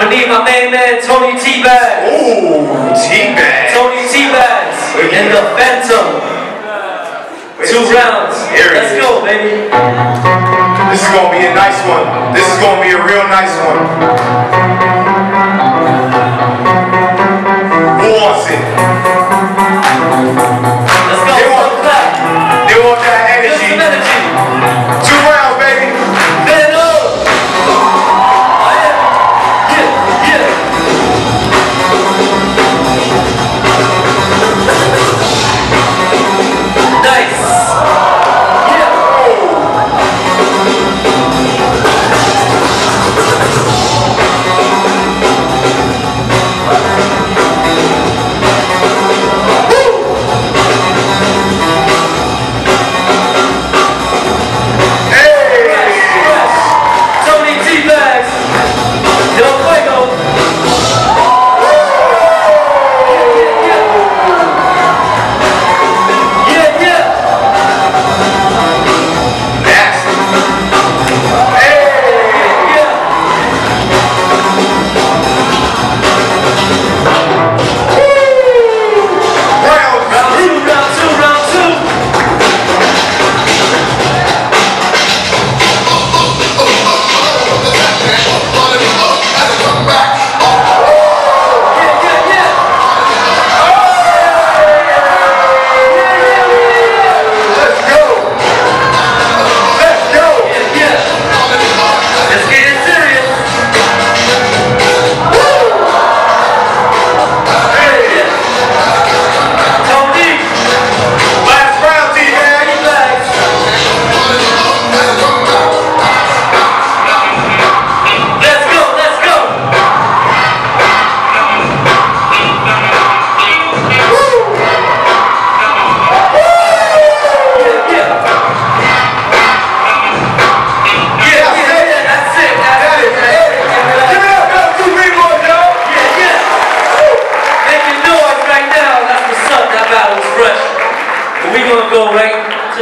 I need my main man, Tony T-Bags. Ooh, T-Bags. Tony T-Bags. In the Fantum. Two rounds. Here Let's go, baby. This is going to be a nice one. This is going to be a real nice one. Who wants it?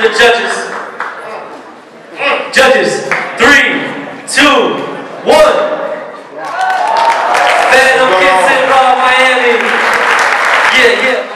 to the judges. Judges, three, two, one. Fantum Kids in Miami. Yeah, yeah.